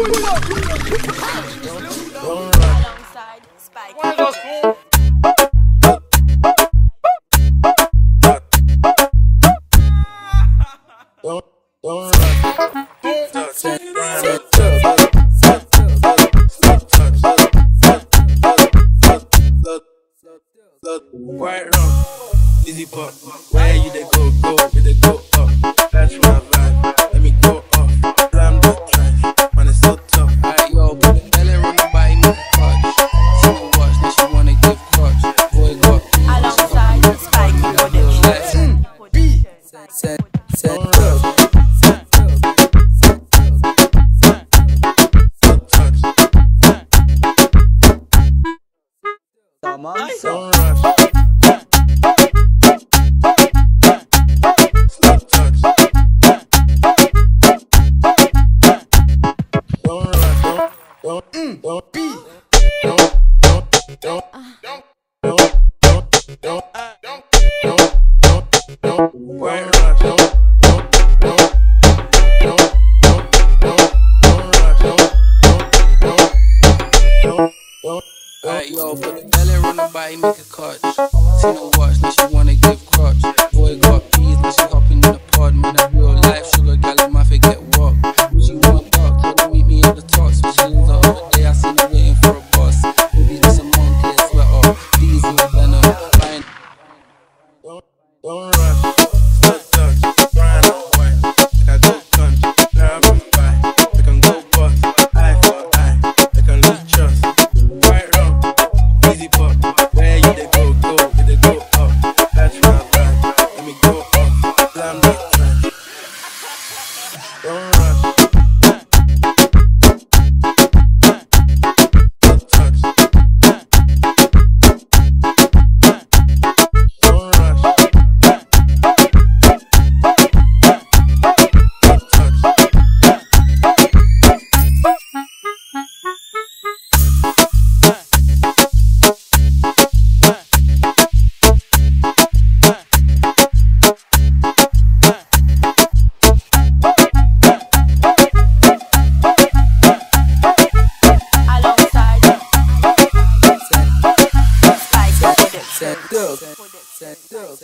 Alongside Spike. Right wrong, easy pop. Where you they go, go, you they go up. sunrise. Hey, yo, for the nobody make a cut. See no watch, that she wanna give Sandals,